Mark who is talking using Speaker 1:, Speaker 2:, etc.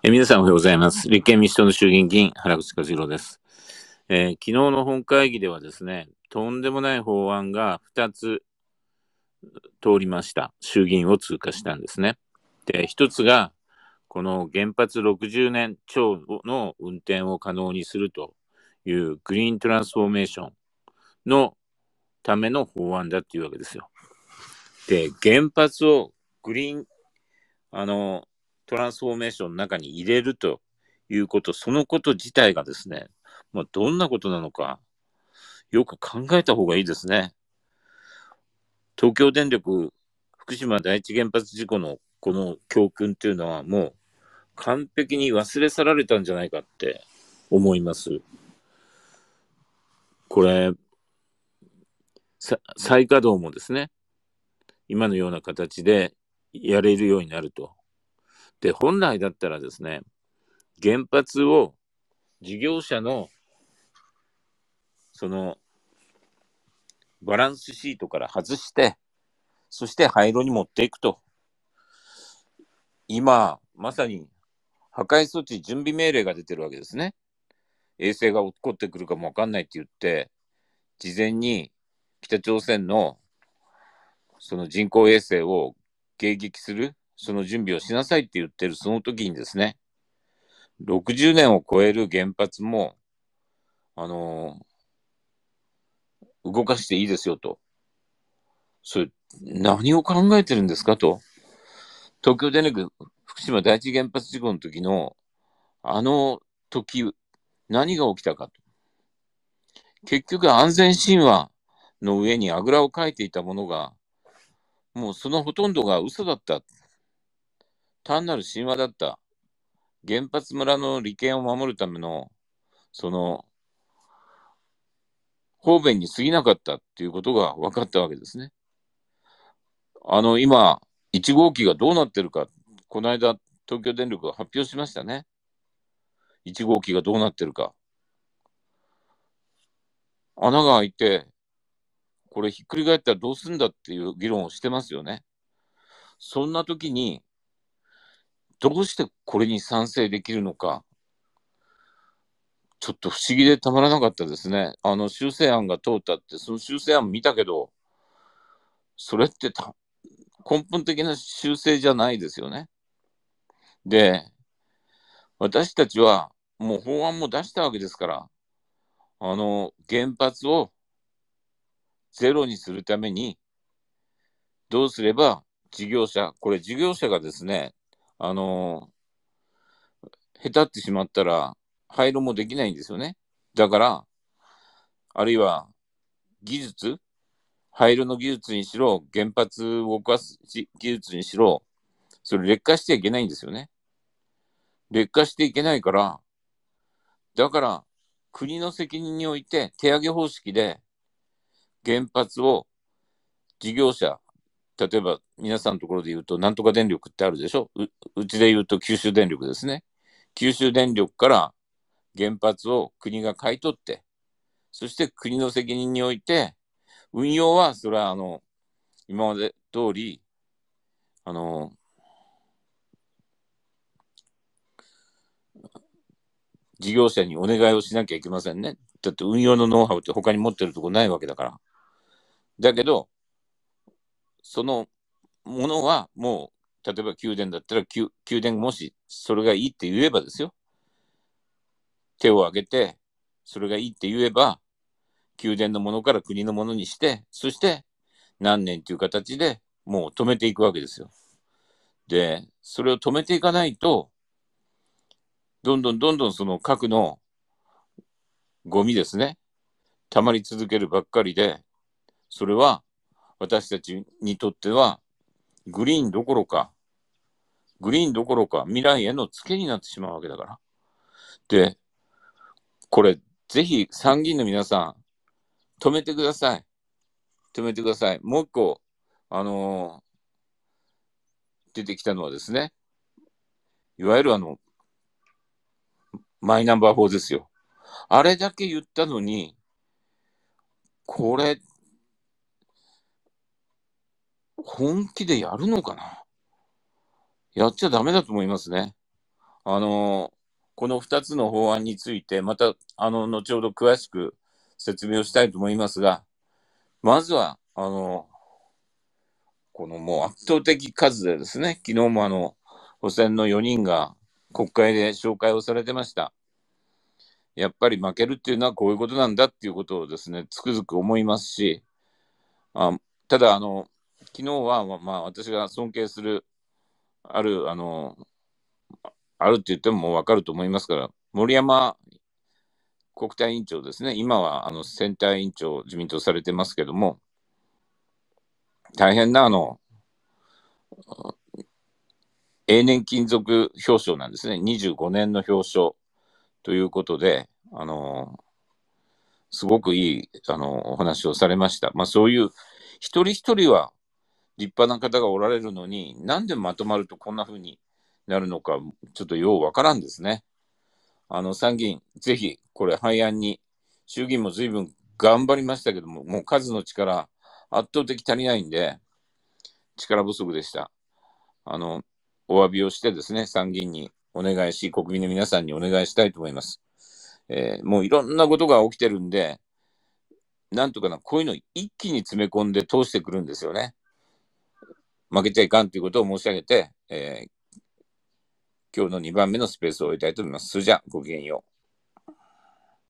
Speaker 1: え皆さんおはようございます。立憲民主党の衆議院議員、原口和弘です、えー昨日の本会議ではですね、とんでもない法案が2つ通りました。衆議院を通過したんですね。で、1つが、この原発60年超の運転を可能にするというグリーントランスフォーメーションのための法案だっていうわけですよ。で、原発をグリーン、あの、トランスフォーメーションの中に入れるということ、そのこと自体がですね、まあ、どんなことなのか、よく考えた方がいいですね。東京電力福島第一原発事故のこの教訓っていうのはもう完璧に忘れ去られたんじゃないかって思います。これ、再稼働もですね、今のような形でやれるようになると。で、本来だったらですね、原発を事業者のそのバランスシートから外して、そして廃炉に持っていくと。今、まさに破壊措置準備命令が出てるわけですね。衛星が落っこってくるかもわかんないって言って、事前に北朝鮮のその人工衛星を迎撃する、その準備をしなさいって言ってるその時にですね、60年を超える原発も、あのー動かしていいですよと。それ、何を考えてるんですかと。東京電力福島第一原発事故の時の、あの時、何が起きたかと。結局安全神話の上にあぐらをかいていたものが、もうそのほとんどが嘘だった。単なる神話だった。原発村の利権を守るための、その、方便に過ぎなかったっていうことが分かったわけですね。あの、今、1号機がどうなってるか、この間、東京電力が発表しましたね。1号機がどうなってるか。穴が開いて、これひっくり返ったらどうするんだっていう議論をしてますよね。そんな時に、どうしてこれに賛成できるのか、ちょっと不思議でたまらなかったですね。あの修正案が通ったって、その修正案見たけど、それってた根本的な修正じゃないですよね。で、私たちはもう法案も出したわけですから、あの、原発をゼロにするために、どうすれば事業者、これ事業者がですね、あの、下手ってしまったら、廃炉もできないんですよね。だから、あるいは技術、廃炉の技術にしろ、原発を動かす技術にしろ、それ劣化してはいけないんですよね。劣化していけないから、だから国の責任において手上げ方式で原発を事業者、例えば皆さんのところで言うと、なんとか電力ってあるでしょ？ううちで言うと九州電力ですね。九州電力から原発を国が買い取って、そして国の責任において、運用はそれはあの、今まで通り、あの、事業者にお願いをしなきゃいけませんね。だって運用のノウハウって他に持ってるとこないわけだから。だけど、そのものはもう、例えば宮殿だったら宮殿もしそれがいいって言えばですよ。手を挙げて、それがいいって言えば、宮殿のものから国のものにして、そして何年という形でもう止めていくわけですよ。で、それを止めていかないと、どんどんどんどんその核のゴミですね、溜まり続けるばっかりで、それは私たちにとってはグリーンどころか、グリーンどころか未来へのツケになってしまうわけだから。で、これぜひ参議院の皆さん、止めてください。止めてください。もう一個、あのー出てきたのはですね、いわゆるあの、マイナンバー法ですよ。あれだけ言ったのに、これ、本気でやるのかな？やっちゃダメだと思いますね。あの、この2つの法案について、また、あの、後ほど詳しく説明をしたいと思いますが、まずは、あの、このもう圧倒的数でですね、昨日もあの、補選の4人が国会で紹介をされてました。やっぱり負けるっていうのはこういうことなんだっていうことをですね、つくづく思いますし、あただ、あの、昨日は、まあ、私が尊敬する、ある、あの、あるって言ってももうわかると思いますから、森山国対委員長ですね、今はあの選対委員長、自民党されてますけども、大変なあの、永年金属表彰なんですね。25年の表彰ということで、あの、すごくいい、あの、お話をされました。まあそういう、一人一人は立派な方がおられるのに、なんでまとまるとこんな風になるのか、ちょっとようわからんですね。あの、参議院、ぜひ、これ、廃案に、衆議院も随分頑張りましたけども、もう数の力、圧倒的足りないんで、力不足でした。あの、お詫びをしてですね、参議院にお願いし、国民の皆さんにお願いしたいと思います。えー、もういろんなことが起きてるんで、なんとかな、こういうの一気に詰め込んで通してくるんですよね。負けちゃいかんということを申し上げて、えー、今日の2番目のスペースを終えたいと思います。それじゃあ、ごきげんよう。